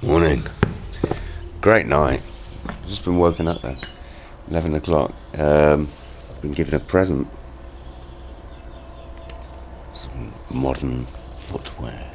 Morning. Great night. Just been woken up there. 11 o'clock. Um, been given a present. Some modern footwear.